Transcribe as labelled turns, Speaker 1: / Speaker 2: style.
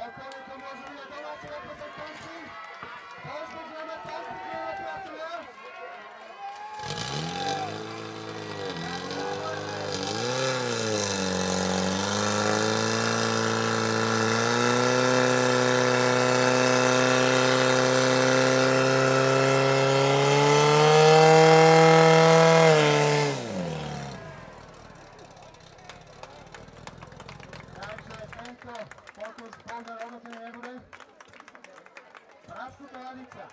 Speaker 1: অপরিতম Malenko, fokus, Bogdan, odnosno njegove. Rastuta Jadica.